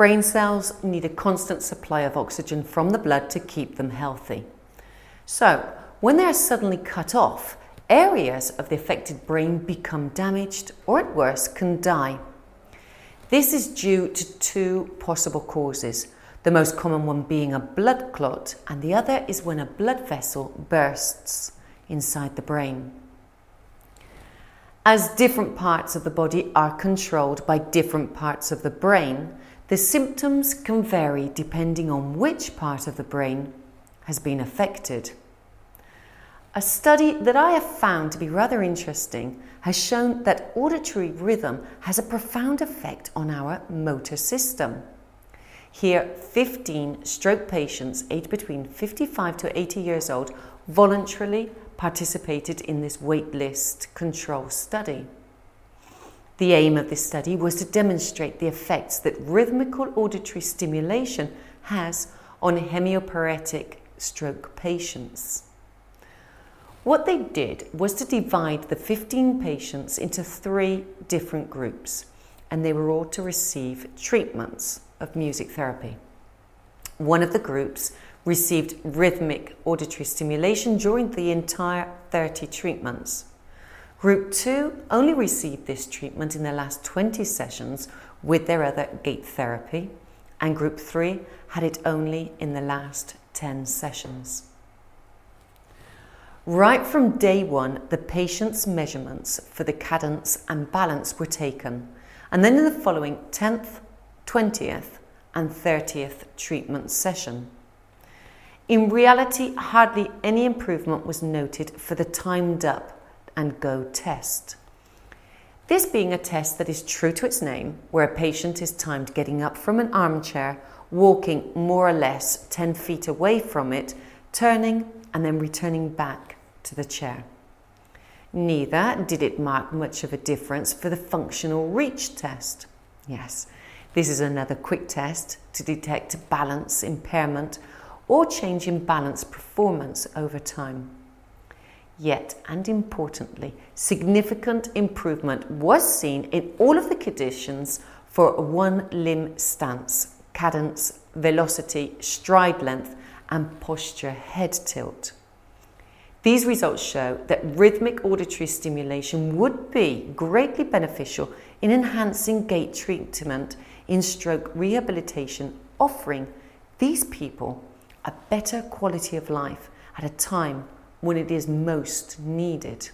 Brain cells need a constant supply of oxygen from the blood to keep them healthy. So, when they are suddenly cut off, areas of the affected brain become damaged or at worst can die. This is due to two possible causes, the most common one being a blood clot and the other is when a blood vessel bursts inside the brain. As different parts of the body are controlled by different parts of the brain, the symptoms can vary depending on which part of the brain has been affected. A study that I have found to be rather interesting has shown that auditory rhythm has a profound effect on our motor system. Here, 15 stroke patients aged between 55 to 80 years old voluntarily participated in this waitlist control study. The aim of this study was to demonstrate the effects that rhythmical auditory stimulation has on hemiparetic stroke patients. What they did was to divide the 15 patients into three different groups, and they were all to receive treatments of music therapy. One of the groups received rhythmic auditory stimulation during the entire 30 treatments. Group 2 only received this treatment in the last 20 sessions with their other gait therapy, and Group 3 had it only in the last 10 sessions. Right from day one, the patient's measurements for the cadence and balance were taken, and then in the following 10th, 20th, and 30th treatment session. In reality, hardly any improvement was noted for the timed up and go test. This being a test that is true to its name, where a patient is timed getting up from an armchair, walking more or less 10 feet away from it, turning and then returning back to the chair. Neither did it mark much of a difference for the functional reach test. Yes, this is another quick test to detect balance impairment or change in balance performance over time. Yet, and importantly, significant improvement was seen in all of the conditions for one limb stance, cadence, velocity, stride length, and posture head tilt. These results show that rhythmic auditory stimulation would be greatly beneficial in enhancing gait treatment in stroke rehabilitation, offering these people a better quality of life at a time when it is most needed.